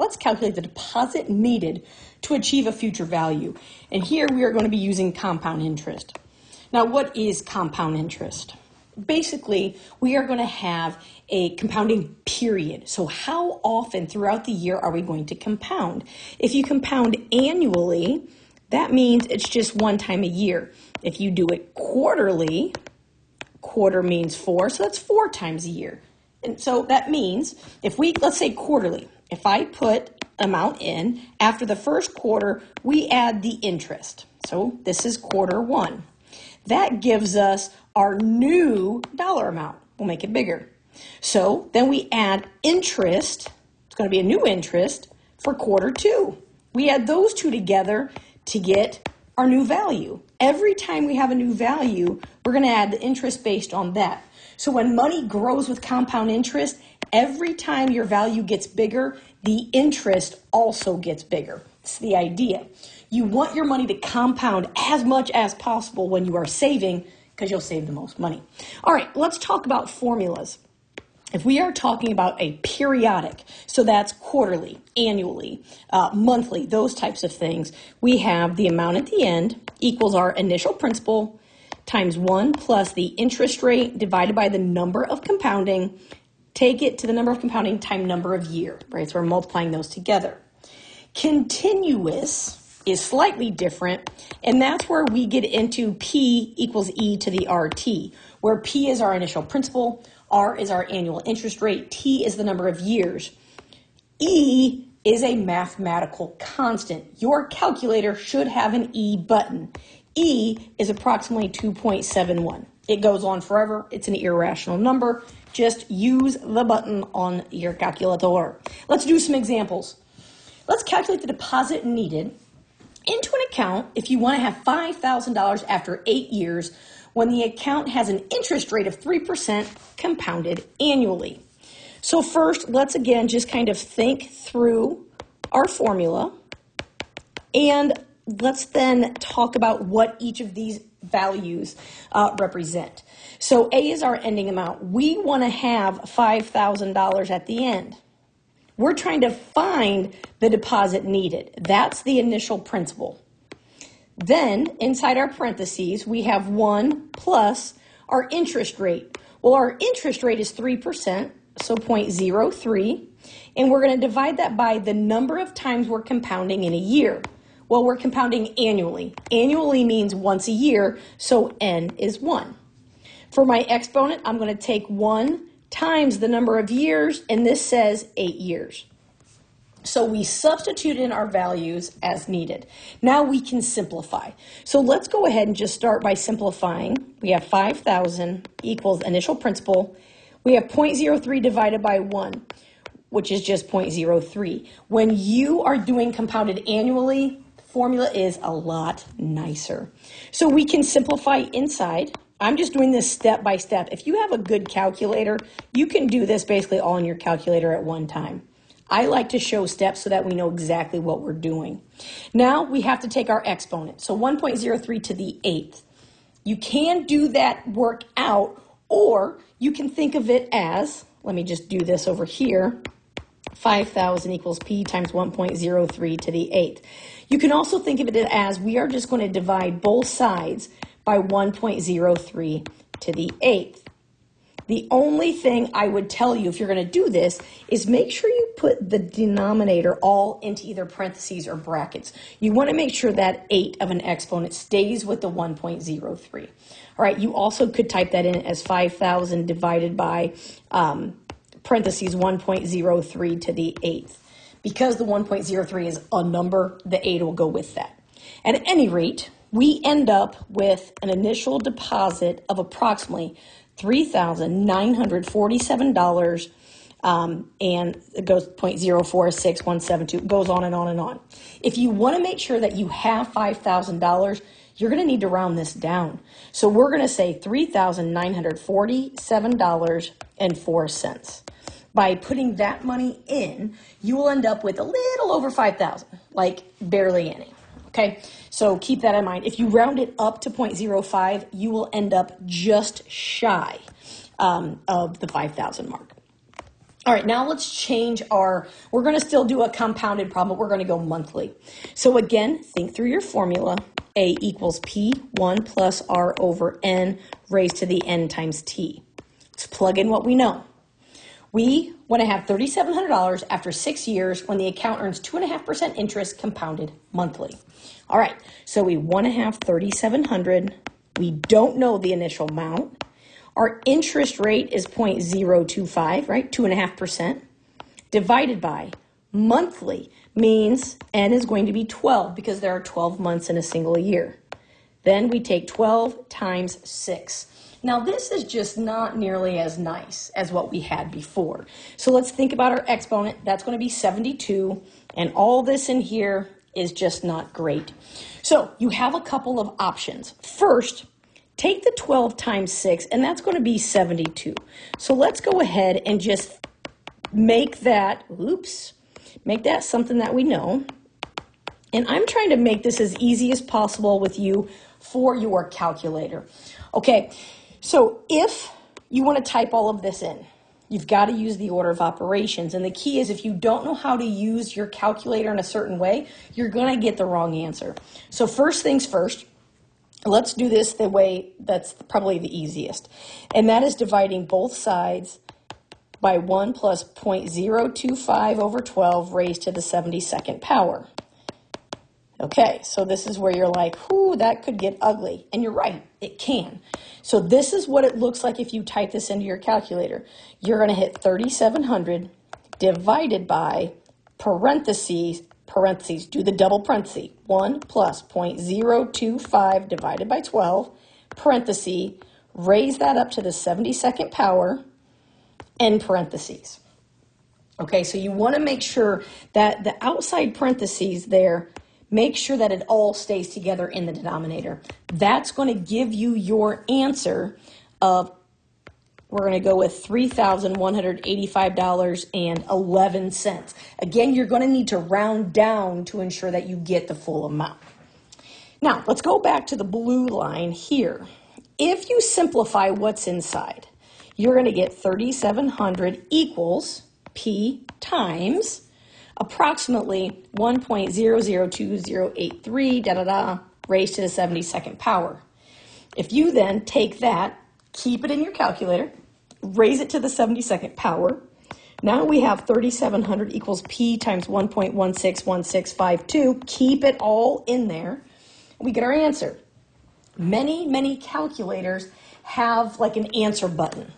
let's calculate the deposit needed to achieve a future value. And here we are going to be using compound interest. Now, what is compound interest? Basically, we are going to have a compounding period. So, how often throughout the year are we going to compound? If you compound annually, that means it's just one time a year. If you do it quarterly, quarter means four, so that's four times a year. And so that means if we, let's say quarterly, if I put amount in, after the first quarter, we add the interest. So this is quarter one. That gives us our new dollar amount. We'll make it bigger. So then we add interest. It's going to be a new interest for quarter two. We add those two together to get our new value. Every time we have a new value, we're going to add the interest based on that. So when money grows with compound interest, every time your value gets bigger, the interest also gets bigger. It's the idea. You want your money to compound as much as possible when you are saving because you'll save the most money. All right, let's talk about formulas. If we are talking about a periodic, so that's quarterly, annually, uh, monthly, those types of things, we have the amount at the end equals our initial principal times 1 plus the interest rate divided by the number of compounding. Take it to the number of compounding time number of year, right? So we're multiplying those together. Continuous is slightly different, and that's where we get into P equals E to the RT, where P is our initial principal, R is our annual interest rate, T is the number of years. E is a mathematical constant. Your calculator should have an E button. E is approximately 2.71. It goes on forever. It's an irrational number. Just use the button on your calculator. Let's do some examples. Let's calculate the deposit needed into an account if you want to have $5,000 after eight years when the account has an interest rate of 3% compounded annually. So, first, let's again just kind of think through our formula and let's then talk about what each of these values uh, represent. So, A is our ending amount. We want to have $5,000 at the end. We're trying to find the deposit needed. That's the initial principal. Then, inside our parentheses, we have 1 plus our interest rate. Well, our interest rate is 3%, so 0.03, and we're going to divide that by the number of times we're compounding in a year. Well, we're compounding annually. Annually means once a year, so n is 1. For my exponent, I'm going to take 1 times the number of years, and this says 8 years. So we substitute in our values as needed. Now we can simplify. So let's go ahead and just start by simplifying. We have 5,000 equals initial principal. We have 0.03 divided by 1, which is just 0.03. When you are doing compounded annually, formula is a lot nicer. So we can simplify inside. I'm just doing this step by step. If you have a good calculator, you can do this basically all in your calculator at one time. I like to show steps so that we know exactly what we're doing. Now we have to take our exponent. So 1.03 to the eighth. You can do that work out, or you can think of it as, let me just do this over here, 5,000 equals p times 1.03 to the eighth. You can also think of it as we are just going to divide both sides by 1.03 to the eighth. The only thing I would tell you if you're going to do this is make sure you put the denominator all into either parentheses or brackets. You want to make sure that 8 of an exponent stays with the 1.03. All right, you also could type that in as 5,000 divided by um, parentheses 1.03 to the 8th. Because the 1.03 is a number, the 8 will go with that. At any rate, we end up with an initial deposit of approximately $3,947. Um, and it goes 0.046172, goes on and on and on. If you want to make sure that you have $5,000, you're going to need to round this down. So we're going to say $3,947.04. By putting that money in, you will end up with a little over 5,000, like barely any. Okay, so keep that in mind. If you round it up to 0.05, you will end up just shy um, of the 5,000 mark. All right, now let's change our, we're going to still do a compounded problem, but we're going to go monthly. So again, think through your formula. A equals P, 1 plus R over N raised to the N times T. Let's plug in what we know. We want to have $3,700 after six years when the account earns 2.5% interest compounded monthly. All right, so we want to have 3,700. We don't know the initial amount. Our interest rate is 0.025, right? 2.5%. Divided by monthly means n is going to be 12 because there are 12 months in a single year. Then we take 12 times 6. Now, this is just not nearly as nice as what we had before. So let's think about our exponent. That's going to be 72, and all this in here is just not great. So you have a couple of options. First, take the 12 times 6, and that's going to be 72. So let's go ahead and just make that, oops, make that something that we know. And I'm trying to make this as easy as possible with you for your calculator. Okay, so if you want to type all of this in, you've got to use the order of operations. And the key is if you don't know how to use your calculator in a certain way, you're going to get the wrong answer. So, first things first, let's do this the way that's probably the easiest. And that is dividing both sides by 1 plus 0.025 over 12 raised to the 72nd power. Okay, so this is where you're like, whoo, that could get ugly. And you're right, it can. So this is what it looks like if you type this into your calculator. You're going to hit 3,700 divided by parentheses, parentheses, do the double parenthesis, 1 plus 0.025 divided by 12, parenthesis, raise that up to the 72nd power, end parentheses. Okay, so you want to make sure that the outside parentheses there Make sure that it all stays together in the denominator. That's going to give you your answer of, we're going to go with $3,185.11. Again, you're going to need to round down to ensure that you get the full amount. Now, let's go back to the blue line here. If you simplify what's inside, you're going to get 3,700 equals P times approximately 1.002083 da da da raised to the 72nd power. If you then take that, keep it in your calculator, raise it to the 72nd power, now we have 3700 equals p times 1.161652. Keep it all in there. We get our answer. Many, many calculators have like an answer button.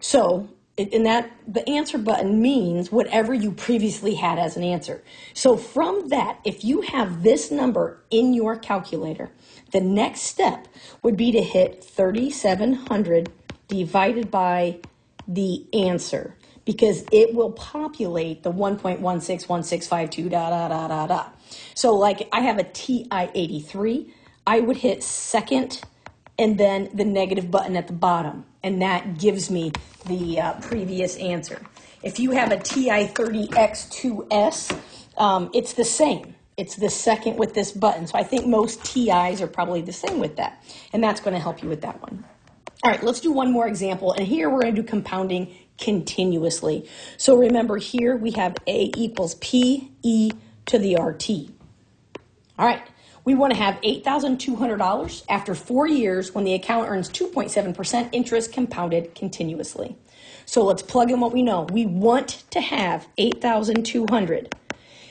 So and that the answer button means whatever you previously had as an answer. So from that, if you have this number in your calculator, the next step would be to hit 3700 divided by the answer because it will populate the 1.161652 da da da da da. So like I have a TI-83, I would hit second and then the negative button at the bottom and that gives me the uh, previous answer. If you have a TI-30X2S, um, it's the same. It's the second with this button. So I think most TIs are probably the same with that. And that's going to help you with that one. All right, let's do one more example. And here we're going to do compounding continuously. So remember here we have A equals P E to the RT. All right, we want to have $8,200 after four years when the account earns 2.7% interest compounded continuously. So let's plug in what we know. We want to have 8,200.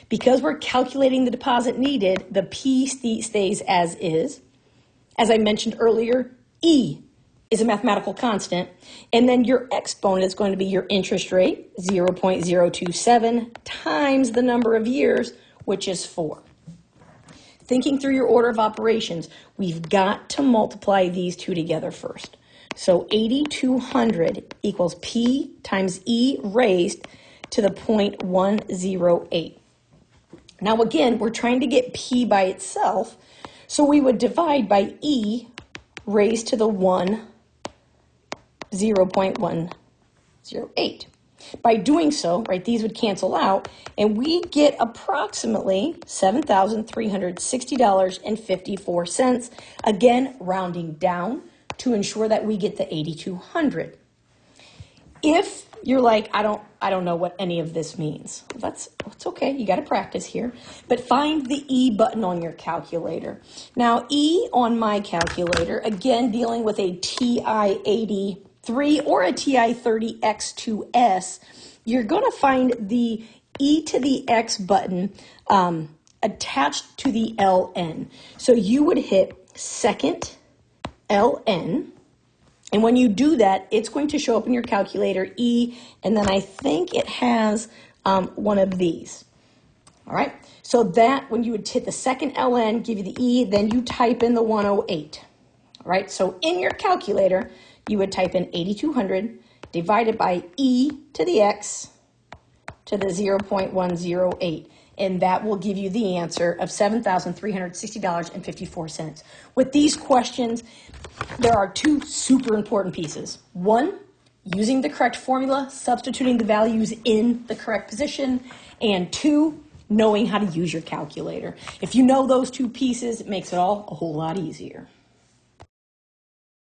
Because we're calculating the deposit needed, the P stays as is. As I mentioned earlier, E is a mathematical constant. And then your exponent is going to be your interest rate, 0.027 times the number of years, which is 4 thinking through your order of operations, we've got to multiply these two together first. So 8200 equals P times E raised to the 0.108. Now again, we're trying to get P by itself, so we would divide by E raised to the 1, 0.108. By doing so, right, these would cancel out, and we get approximately $7,360.54, again, rounding down to ensure that we get the 8,200. If you're like, I don't, I don't know what any of this means. Well, that's, that's okay. You got to practice here. But find the E button on your calculator. Now, E on my calculator, again, dealing with a TI-83 or a TI-30X2S, you're going to find the E to the X button um, attached to the LN. So you would hit second LN and when you do that, it's going to show up in your calculator E, and then I think it has um, one of these. All right, so that when you would hit the second ln, give you the E, then you type in the 108. All right, so in your calculator, you would type in 8200 divided by E to the X to the 0.108 and that will give you the answer of $7,360.54. With these questions, there are two super important pieces. One, using the correct formula, substituting the values in the correct position, and two, knowing how to use your calculator. If you know those two pieces, it makes it all a whole lot easier.